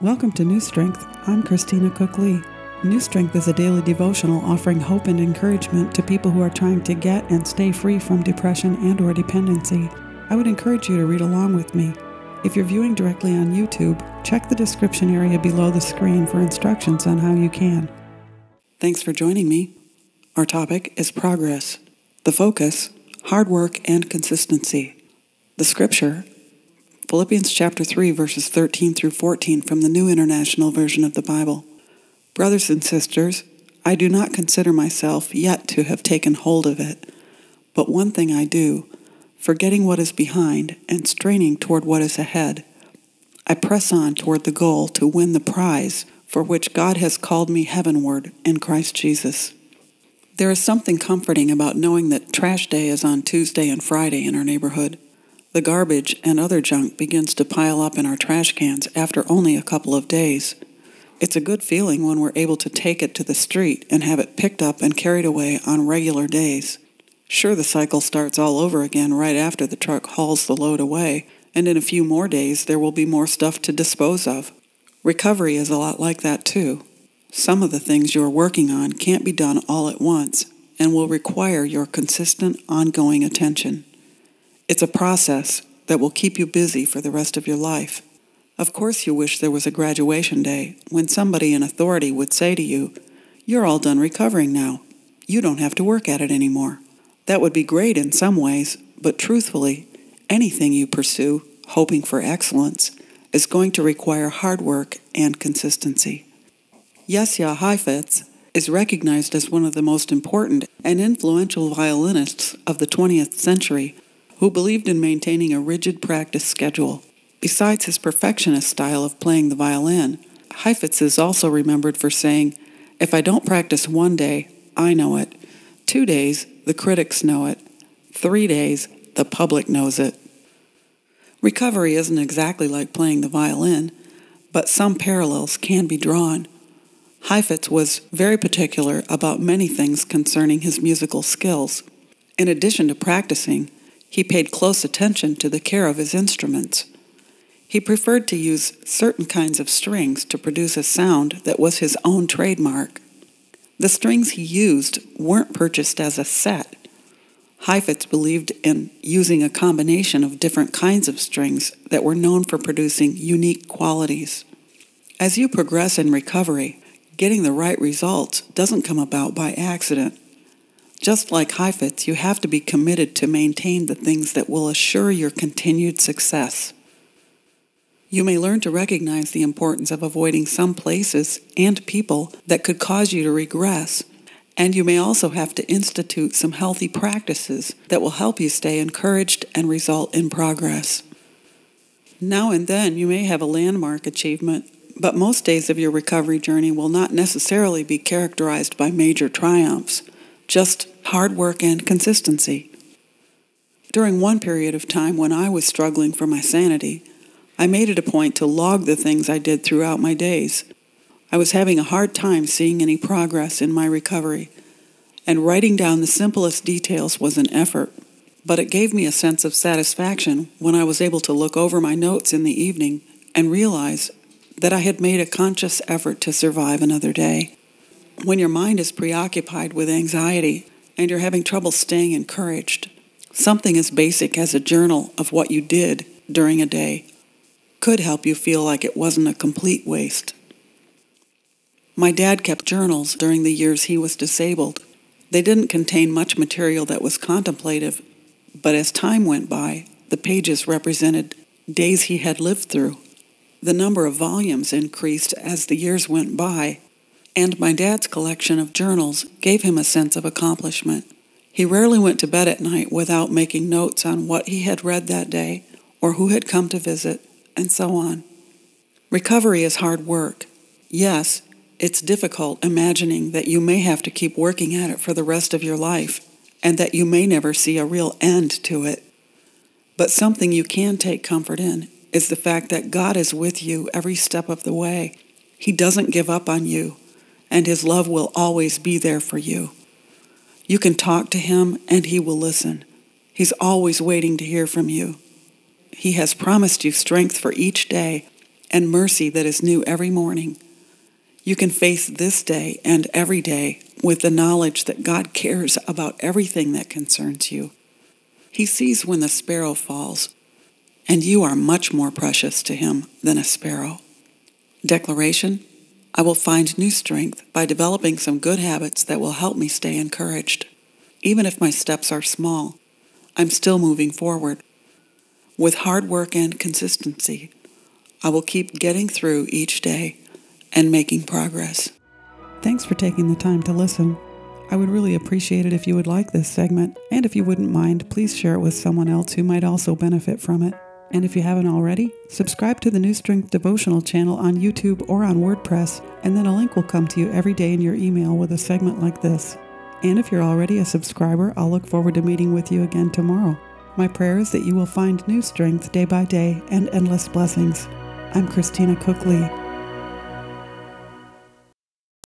Welcome to New Strength. I'm Christina Cook Lee. New Strength is a daily devotional offering hope and encouragement to people who are trying to get and stay free from depression and or dependency. I would encourage you to read along with me. If you're viewing directly on YouTube, check the description area below the screen for instructions on how you can. Thanks for joining me. Our topic is progress. The focus, hard work and consistency. The scripture, Philippians chapter 3 verses 13 through 14 from the New International Version of the Bible. Brothers and sisters, I do not consider myself yet to have taken hold of it, but one thing I do, forgetting what is behind and straining toward what is ahead. I press on toward the goal to win the prize for which God has called me heavenward in Christ Jesus. There is something comforting about knowing that trash day is on Tuesday and Friday in our neighborhood. The garbage and other junk begins to pile up in our trash cans after only a couple of days. It's a good feeling when we're able to take it to the street and have it picked up and carried away on regular days. Sure, the cycle starts all over again right after the truck hauls the load away, and in a few more days there will be more stuff to dispose of. Recovery is a lot like that too. Some of the things you're working on can't be done all at once and will require your consistent, ongoing attention. It's a process that will keep you busy for the rest of your life. Of course, you wish there was a graduation day when somebody in authority would say to you, You're all done recovering now. You don't have to work at it anymore. That would be great in some ways, but truthfully, anything you pursue, hoping for excellence, is going to require hard work and consistency. Jascha Heifetz is recognized as one of the most important and influential violinists of the 20th century who believed in maintaining a rigid practice schedule. Besides his perfectionist style of playing the violin, Heifetz is also remembered for saying, If I don't practice one day, I know it. Two days, the critics know it. Three days, the public knows it. Recovery isn't exactly like playing the violin, but some parallels can be drawn. Heifetz was very particular about many things concerning his musical skills. In addition to practicing, he paid close attention to the care of his instruments. He preferred to use certain kinds of strings to produce a sound that was his own trademark. The strings he used weren't purchased as a set. Heifetz believed in using a combination of different kinds of strings that were known for producing unique qualities. As you progress in recovery, getting the right results doesn't come about by accident. Just like Heifetz, you have to be committed to maintain the things that will assure your continued success. You may learn to recognize the importance of avoiding some places and people that could cause you to regress, and you may also have to institute some healthy practices that will help you stay encouraged and result in progress. Now and then you may have a landmark achievement, but most days of your recovery journey will not necessarily be characterized by major triumphs just hard work and consistency. During one period of time when I was struggling for my sanity, I made it a point to log the things I did throughout my days. I was having a hard time seeing any progress in my recovery, and writing down the simplest details was an effort. But it gave me a sense of satisfaction when I was able to look over my notes in the evening and realize that I had made a conscious effort to survive another day. When your mind is preoccupied with anxiety and you're having trouble staying encouraged, something as basic as a journal of what you did during a day could help you feel like it wasn't a complete waste. My dad kept journals during the years he was disabled. They didn't contain much material that was contemplative, but as time went by, the pages represented days he had lived through. The number of volumes increased as the years went by, and my dad's collection of journals gave him a sense of accomplishment. He rarely went to bed at night without making notes on what he had read that day or who had come to visit, and so on. Recovery is hard work. Yes, it's difficult imagining that you may have to keep working at it for the rest of your life and that you may never see a real end to it. But something you can take comfort in is the fact that God is with you every step of the way. He doesn't give up on you and His love will always be there for you. You can talk to Him, and He will listen. He's always waiting to hear from you. He has promised you strength for each day, and mercy that is new every morning. You can face this day and every day with the knowledge that God cares about everything that concerns you. He sees when the sparrow falls, and you are much more precious to Him than a sparrow. Declaration I will find new strength by developing some good habits that will help me stay encouraged. Even if my steps are small, I'm still moving forward. With hard work and consistency, I will keep getting through each day and making progress. Thanks for taking the time to listen. I would really appreciate it if you would like this segment, and if you wouldn't mind, please share it with someone else who might also benefit from it. And if you haven't already, subscribe to the New Strength devotional channel on YouTube or on WordPress, and then a link will come to you every day in your email with a segment like this. And if you're already a subscriber, I'll look forward to meeting with you again tomorrow. My prayer is that you will find new strength day by day and endless blessings. I'm Christina Cook Lee.